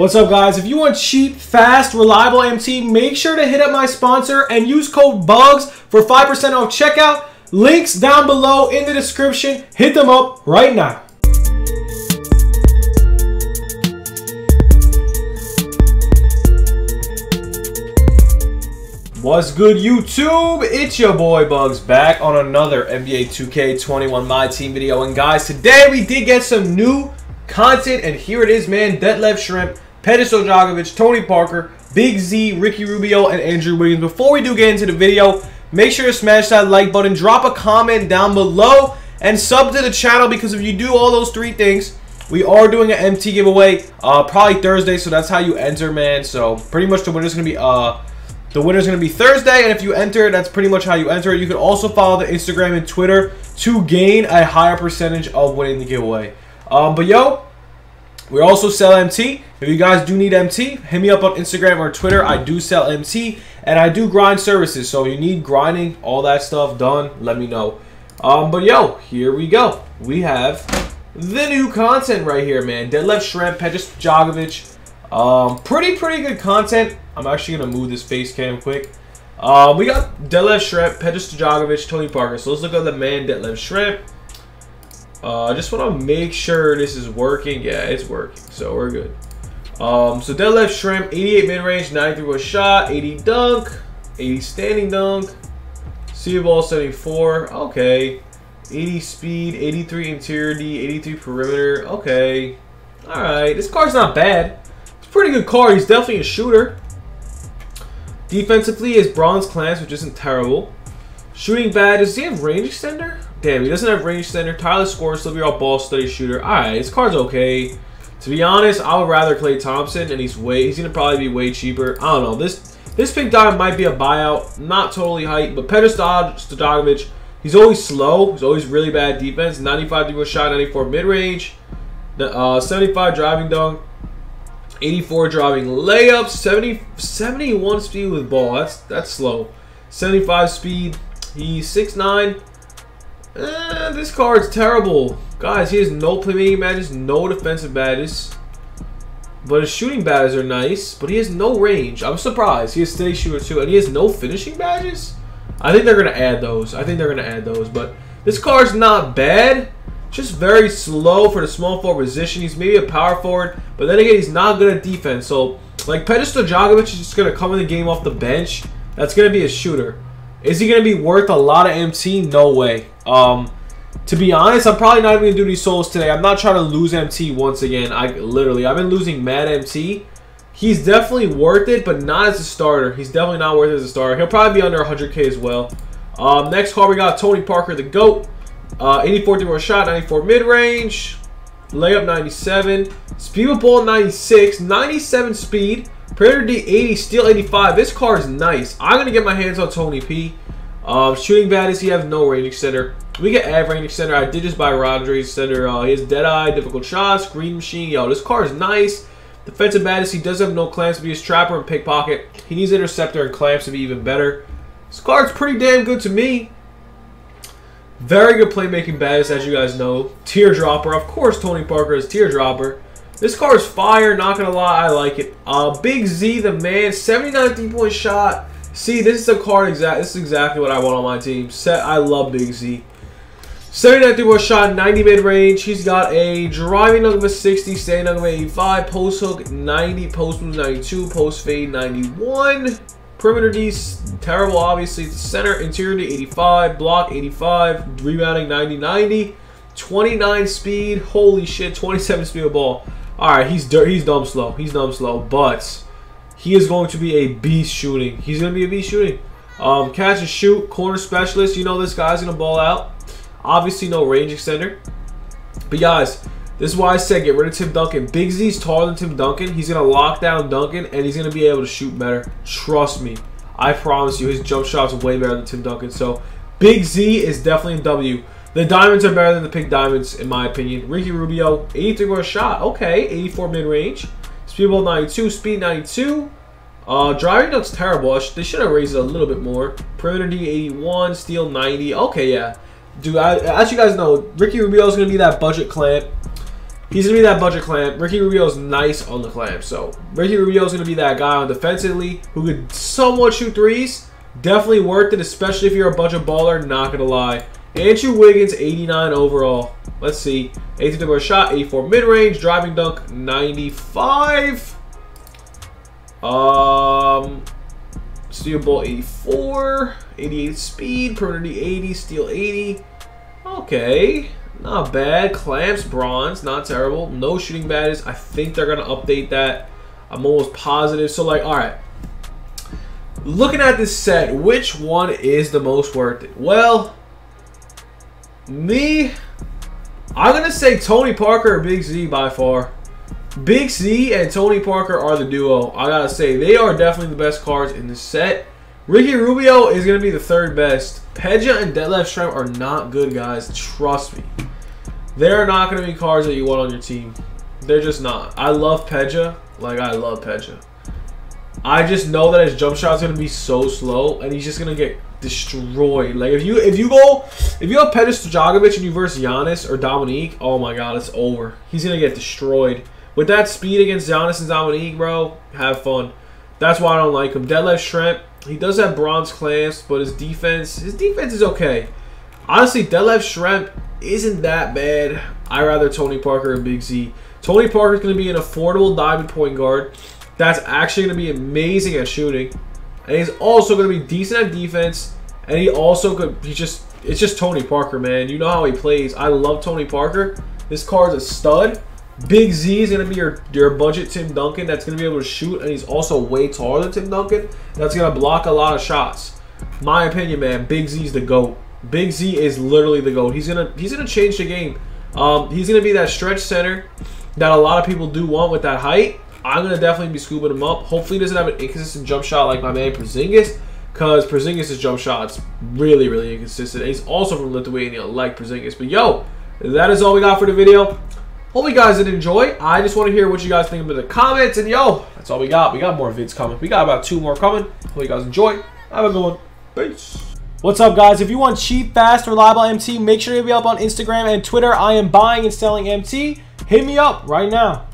What's up, guys? If you want cheap, fast, reliable MT, make sure to hit up my sponsor and use code BUGZ for 5% off checkout. Links down below in the description. Hit them up right now. What's good, YouTube? It's your boy Bugz back on another NBA 2K21 My Team video. And guys, today we did get some new content, and here it is, man. Detlef Schrempf, Peja Stojakovic, Tony Parker, Big Z, Ricky Rubio, and Andrew Wiggins. Before we do get into the video, make sure to smash that like button, drop a comment down below, and sub to the channel because if you do all those three things, we are doing an MT giveaway uh, probably Thursday, so that's how you enter, man. So pretty much the winner's going to be... uh. The winner is going to be Thursday, and if you enter, that's pretty much how you enter. You can also follow the Instagram and Twitter to gain a higher percentage of winning the giveaway. Um, but yo, we also sell MT. If you guys do need MT, hit me up on Instagram or Twitter. I do sell MT, and I do grind services. So you need grinding, all that stuff done, let me know. Um, but yo, here we go. We have the new content right here, man. Detlef Schrempf, Peja Stojakovic, um, pretty, pretty good content. I'm actually going to move this face cam quick. Um, we got Detlef Schrempf, Peja Stojakovic, Tony Parker. So let's look at the man Detlef Schrempf. Uh, I just want to make sure this is working. Yeah, it's working. So we're good. Um, so Detlef Schrempf, 88 mid-range, 93 was shot, 80 dunk, 80 standing dunk, sea ball 74. Okay. 80 speed, 83 interior D, 83 perimeter. Okay. Alright. This card's not bad It's a pretty good card. He's definitely a shooter. Defensively is Bronze Clamps, which isn't terrible. Shooting bad. Does he have range extender? Damn, he doesn't have range extender. Tyler scores, still be our ball study shooter. Alright, his card's okay. To be honest, I would rather Klay Thompson, and he's way he's gonna probably be way cheaper. I don't know. This this pink diamond might be a buyout. Not totally hype, but Peja Stojakovic, he's always slow. He's always really bad defense. 95 dribble shot, 94 mid range, uh, 75 driving dunk. 84 driving layups, 70, 71 speed with ball. That's that's slow. 75 speed. He's 6'9". Eh, this card's terrible. Guys, he has no playmaking badges, no defensive badges. But his shooting badges are nice, but he has no range. I'm surprised. He has steady shooter too, and he has no finishing badges? I think they're going to add those. I think they're going to add those, but this card's not bad just very slow for the small forward position. He's maybe a power forward, but then again, he's not good at defense. So, like, Peja Stojakovic is just going to come in the game off the bench. That's going to be a shooter. Is he going to be worth a lot of MT? No way. Um, to be honest, I'm probably not even going to do these solos today. I'm not trying to lose MT once again. I literally, I've been losing mad MT. He's definitely worth it, but not as a starter. He's definitely not worth it as a starter. He'll probably be under 100k as well. Um, next card, we got Tony Parker, the GOAT. Uh, 84 three shot, 94 mid range, layup 97, speed with ball 96, 97 speed, Predator D 80, Steal 85. This car is nice. I'm gonna get my hands on Tony P. Um, shooting bad is he has no range extender. We get av range extender. I did just buy Rodri extender. Uh, he has dead eye, difficult shots, green machine. Yo, this car is nice. Defensive baddest, he does have no clamps to be his trapper and pickpocket. He needs interceptor and clamps to be even better. This card's pretty damn good to me. Very good playmaking baddest, as you guys know. Teardropper. Of course, Tony Parker is Teardropper. This car is fire, not to lie. I like it. Uh, Big Z, the man. 79 three-point shot. See, this is a card exact. This is exactly what I want on my team. Set. I love Big Z. 79 three-point shot, 90 mid-range. He's got a driving a 60, standing of 85, post hook 90, post move 92, post fade 91. Perimeter D, terrible, obviously. Center, interior D, 85. Block, 85. Rebounding, 90, 90. 29 speed. Holy shit, 27 speed of ball. Alright, he's dirt. He's dumb slow. He's dumb slow. But he is going to be a beast shooting. He's going to be a beast shooting. Um, catch and shoot. Corner specialist. You know this guy's going to ball out. Obviously, no range extender. But guys, this is why I said get rid of Tim Duncan. Big Z's taller than Tim Duncan. He's going to lock down Duncan, and he's going to be able to shoot better. Trust me. I promise you, his jump shot's way better than Tim Duncan. So, Big Z is definitely a W. The diamonds are better than the pink diamonds, in my opinion. Ricky Rubio, 83 more shot. Okay, 84 mid-range. Speedball 92, speed 92. Uh, driving dunk's terrible. They should have raised it a little bit more. Perimeter D 81, steal 90. Okay, yeah. Dude, I, as you guys know, Ricky Rubio is going to be that budget clamp. He's going to be that budget clamp. Ricky Rubio is nice on the clamp. So Ricky Rubio is going to be that guy on defensively who could somewhat shoot threes. Definitely worth it, especially if you're a budget baller. Not going to lie. Andrew Wiggins, 89 overall. Let's see. 83 shot, 84 mid-range, driving dunk, 95. Um, steal ball, 84. 88 speed, perimeter 80, steal 80. Okay. Not bad. Clamps, bronze. Not terrible. No shooting badges. I think they're going to update that. I'm almost positive. So, like, all right. Looking at this set, which one is the most worth it? Well, me, I'm going to say Tony Parker or Big Z by far. Big Z and Tony Parker are the duo. I got to say, they are definitely the best cards in the set. Ricky Rubio is going to be the third best. Peja and Detlef Schrempf are not good, guys. Trust me. They're not going to be cards that you want on your team. They're just not. I love Peja. Like, I love Peja. I just know that his jump shot's going to be so slow, and he's just going to get destroyed. Like, if you if you go, if you have Peja Stojakovic and you verse Giannis or Dominique, oh my god, it's over. He's going to get destroyed. With that speed against Giannis and Dominique, bro, have fun. That's why I don't like him. Detlef Schrempf, he does have bronze clamps, but his defense, his defense is okay. Honestly, Detlef Schrempf isn't that bad. I rather Tony Parker and Big Z. Tony Parker is going to be an affordable diamond point guard. That's actually going to be amazing at shooting, and he's also going to be decent at defense. And he also could. He just. It's just Tony Parker, man. You know how he plays. I love Tony Parker. This card's a stud. Big Z is going to be your, your budget Tim Duncan that's going to be able to shoot, and he's also way taller than Tim Duncan. That's going to block a lot of shots. My opinion, man, Big Z is the GOAT. Big Z is literally the GOAT. He's to he's gonna change the game. Um, he's to be that stretch center that a lot of people do want with that height. I'm to definitely be scooping him up. Hopefully he doesn't have an inconsistent jump shot like my man Porzingis, because Porzingis' jump shot's really, really inconsistent. And he's also from Lithuania like Porzingis. But yo, that is all we got for the video. Hope you guys did enjoy. I just want to hear what you guys think in the comments. And yo, that's all we got. We got more vids coming. We got about two more coming. Hope you guys enjoy. Have a good one. Peace. What's up, guys? If you want cheap, fast, reliable MT, make sure to be up on Instagram and Twitter. I am buying and selling MT. Hit me up right now.